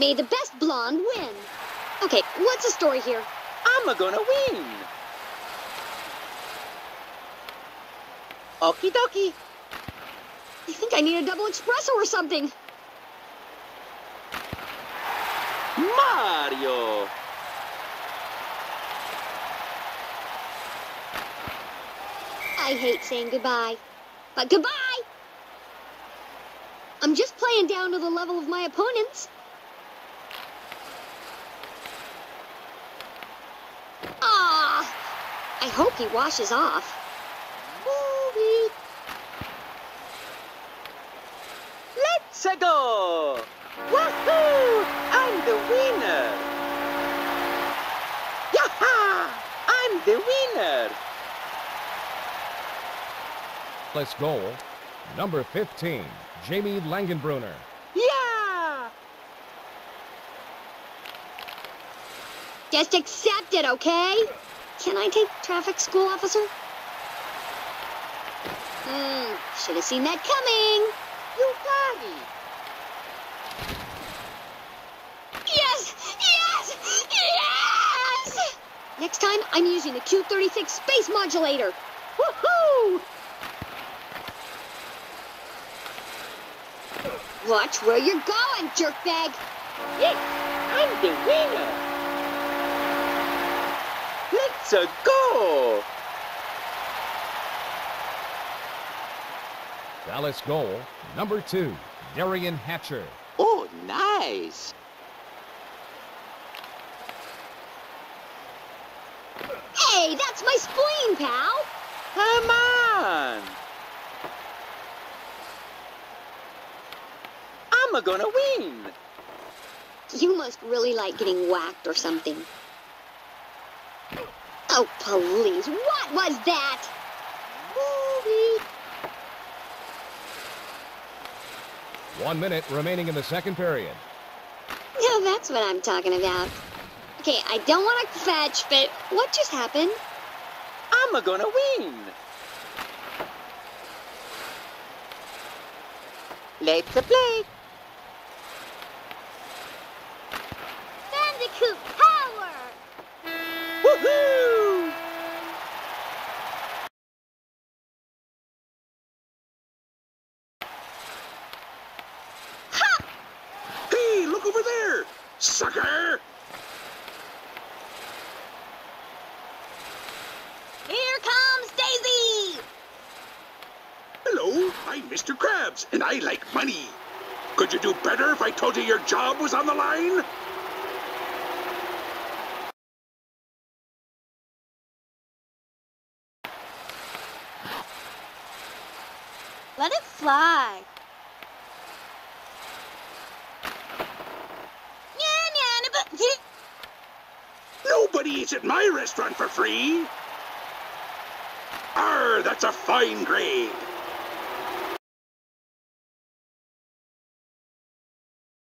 May the best blonde win. Okay, what's the story here? I'm gonna win. Okie dokie. I think I need a double espresso or something. Mario. I hate saying goodbye. But goodbye! I'm just playing down to the level of my opponents. Ah! I hope he washes off. Movie. Let's go. Woohoo! I'm the winner. Yaha! I'm the winner. Let's goal. Number 15, Jamie Langenbrunner. Yeah! Just accept it, okay? Can I take traffic school, officer? Hmm, should have seen that coming. You got it. Yes! Yes! Yes! Next time, I'm using the Q36 space modulator. Woohoo! Watch where you're going, jerkbag. Yes, I'm the winner. Let's uh, go. Dallas goal. Number 2, Derian Hatcher. Oh, nice. Hey, that's my spleen, pal. Come on. I'm gonna win. You must really like getting whacked or something. Oh, please, what was that? Movie. One minute remaining in the second period. No, that's what I'm talking about. Okay, I don't want to fetch, but what just happened? I'm gonna win. Let's play. Bandicoot Sucker! Here comes Daisy! Hello, I'm Mr. Krabs, and I like money. Could you do better if I told you your job was on the line? Let it fly. Nobody eats at my restaurant for free. Arr, that's a fine grade.